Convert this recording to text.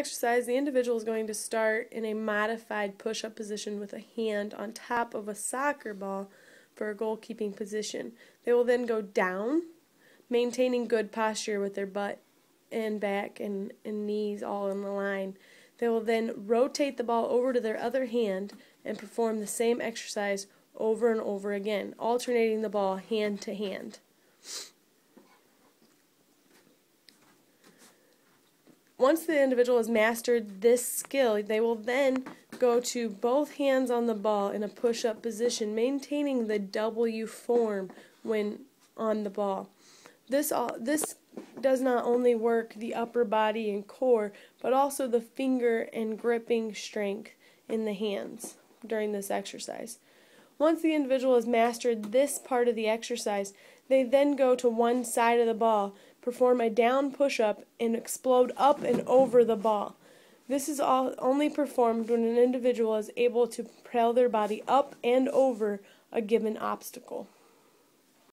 exercise, the individual is going to start in a modified push up position with a hand on top of a soccer ball for a goalkeeping position. They will then go down, maintaining good posture with their butt and back and, and knees all in the line. They will then rotate the ball over to their other hand and perform the same exercise over and over again, alternating the ball hand to hand. Once the individual has mastered this skill, they will then go to both hands on the ball in a push up position, maintaining the W form when on the ball. This, all, this does not only work the upper body and core, but also the finger and gripping strength in the hands during this exercise. Once the individual has mastered this part of the exercise, they then go to one side of the ball, perform a down push up, and explode up and over the ball. This is all only performed when an individual is able to propel their body up and over a given obstacle.